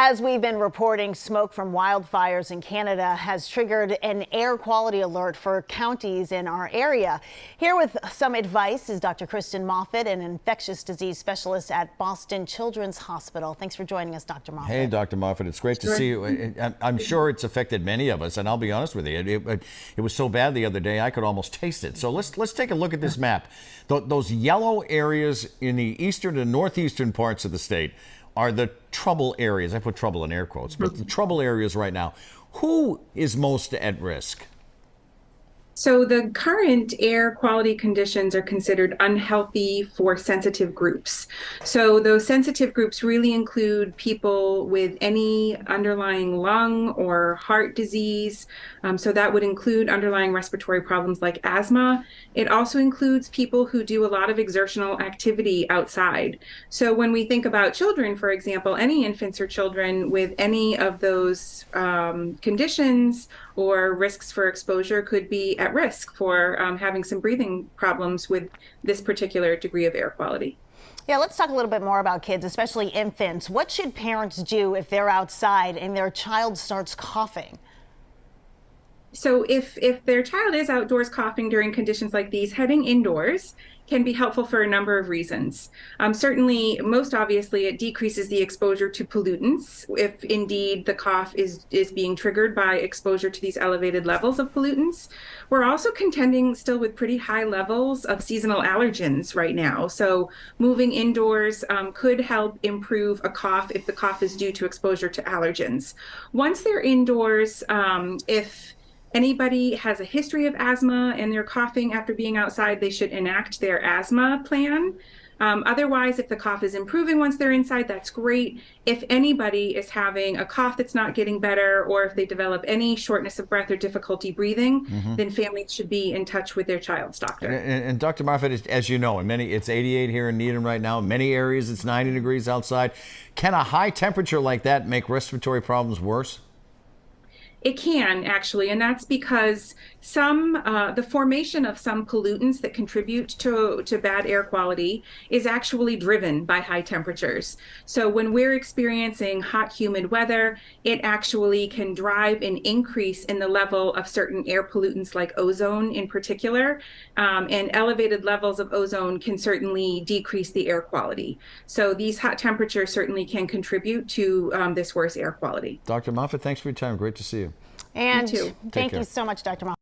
As we've been reporting, smoke from wildfires in Canada has triggered an air quality alert for counties in our area. Here with some advice is Dr. Kristin Moffitt, an infectious disease specialist at Boston Children's Hospital. Thanks for joining us, Dr. Moffitt. Hey, Dr. Moffitt, it's great to see you. I- I'm sure it's affected many of us, and I'll be honest with you, it, it, it was so bad the other day I could almost taste it. So let's let's take a look at this map. Th- those yellow areas in the eastern and northeastern parts of the state are the trouble areas. I put trouble in air quotes, but the trouble areas right now. Who is most at risk? So the current air quality conditions are considered unhealthy for sensitive groups. So those sensitive groups really include people with any underlying lung or heart disease. Um, so that would include underlying respiratory problems like asthma. It also includes people who do a lot of exertional activity outside. So when we think about children, for example, any infants or children with any of those um, conditions or risks for exposure could be at risk for um, having some breathing problems with this particular degree of air quality. Yeah, let's talk a little bit more about kids, especially infants. What should parents do if they're outside and their child starts coughing? So if if their child is outdoors coughing during conditions like these, heading indoors can be helpful for a number of reasons. Um, certainly, most obviously, it decreases the exposure to pollutants if indeed the cough is is being triggered by exposure to these elevated levels of pollutants. We're also contending still with pretty high levels of seasonal allergens right now. So moving indoors um, could help improve a cough if the cough is due to exposure to allergens. Once they're indoors, um, if anybody has a history of asthma and they're coughing after being outside, they should enact their asthma plan. Um, otherwise, if the cough is improving once they're inside, that's great. If anybody is having a cough that's not getting better, or if they develop any shortness of breath or difficulty breathing, then families should be in touch with their child's doctor. And, and Dr. Moffitt, is- as you know, in many it's 88 here in Needham right now. In many areas, it's 90 degrees outside. Can a high temperature like that make respiratory problems worse? It can actually, and that's because some uh, the formation of some pollutants that contribute to to bad air quality is actually driven by high temperatures. So when we're experiencing hot, humid weather, it actually can drive an increase in the level of certain air pollutants like ozone in particular, um, and elevated levels of ozone can certainly decrease the air quality. So these hot temperatures certainly can contribute to um, this worse air quality. Dr. Moffitt, thanks for your time. Great to see you. And thank care. you so much, Dr. Moffitt.